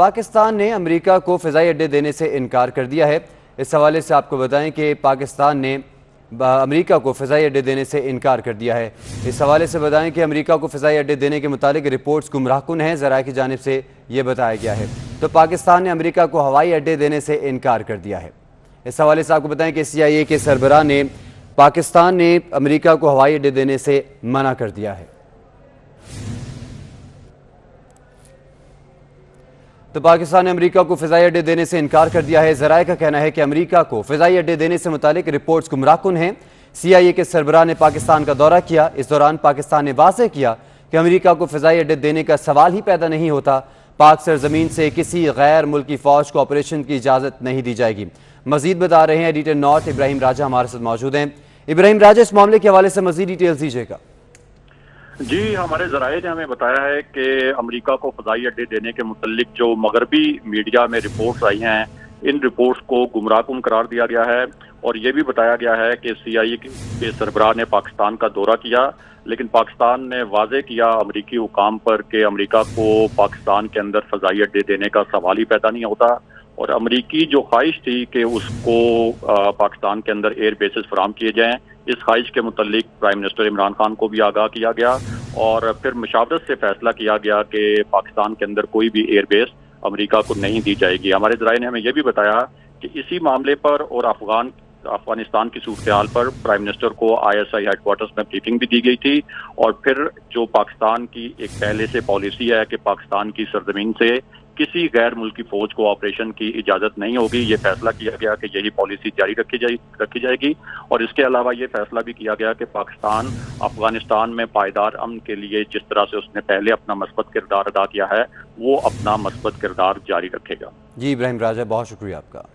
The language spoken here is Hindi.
पाकिस्तान ने अमेरिका को फ़जाई अड्डे देने से इनकार कर दिया है। इस हवाले से आपको बताएँ कि पाकिस्तान ने अमेरिका को फ़िज़ाई अड्डे देने से इनकार कर दिया है। इस हवाले से बताएँ कि अमेरिका को फ़िज़ाई अड्डे देने के मुतालिक रिपोर्ट्स गुमराहकुन हैं। ज़रा की जानब से ये बताया गया है। तो पाकिस्तान ने अमेरिका को हवाई अड्डे देने से इनकार कर दिया है। इस हवाले से आपको बताएँ कि सी आई ए के सरबराह ने पाकिस्तान ने अमेरिका को हवाई अड्डे देने से मना कर दिया है। तो पाकिस्तान ने अमरीका को फिजाई अड्डे देने से इनकार कर दिया है। जराये का कहना है कि अमरीका को फिजाई अड्डे देने से मुतालिक रिपोर्ट्स गुमराकुन हैं। सी आई ए के सरबराह ने पाकिस्तान का दौरा किया। इस दौरान पाकिस्तान ने वाजे किया कि अमरीका को फिजाई अड्डे देने का सवाल ही पैदा नहीं होता। पाक सरजमीन से किसी गैर मुल्की फौज को ऑपरेशन की इजाज़त नहीं दी जाएगी। मजीद बता रहे हैं एडिटर नॉर्थ इब्राहिम राजा हमारे साथ मौजूद हैं। इब्राहिम राजा, इस मामले के हवाले से मजीद डिटेल्स दीजिएगा। जी, हमारे जराये ने हमें बताया है कि अमेरिका को फजाई अड्डे देने के मुतलिक जो मगरबी मीडिया में रिपोर्ट्स आई हैं, इन रिपोर्ट्स को गुमराहकुन करार दिया गया है और ये भी बताया गया है कि सी आई के सरबराह ने पाकिस्तान का दौरा किया, लेकिन पाकिस्तान ने वाजे किया अमरीकी हुकाम पर कि अमरीका को पाकिस्तान के अंदर फजाई अड्डे देने का सवाल ही पैदा नहीं होता और अमरीकी जो ख्वाहिश थी कि उसको पाकिस्तान के अंदर एयर बेसिस फराम किए जाएँ इस ख्वाहिश के मुतलिक प्राइम मिनिस्टर इमरान खान को भी आगाह किया गया और फिर मुशावरत से फैसला किया गया कि पाकिस्तान के अंदर कोई भी एयर बेस अमरीका को नहीं दी जाएगी। हमारे जराये ने हमें यह भी बताया कि इसी मामले पर और अफगान, अफ़गानिस्तान की सूरत हाल पर प्राइम मिनिस्टर को आईएसआई हेडक्वार्टर्स में ब्रीफिंग भी दी गई थी और फिर जो पाकिस्तान की एक पहले से पॉलिसी है कि पाकिस्तान की सरजमीन से किसी गैर मुल्की फौज को ऑपरेशन की इजाज़त नहीं होगी। ये फैसला किया गया कि यही पॉलिसी जारी रखी जाए, रखी जाएगी। और इसके अलावा ये फैसला भी किया गया कि पाकिस्तान अफ़गानिस्तान में पायदार अमन के लिए जिस तरह से उसने पहले अपना मस्बत किरदार अदा किया है, वो अपना मस्बत किरदार जारी रखेगा। जी, इब्राहिम राजा, बहुत शुक्रिया आपका।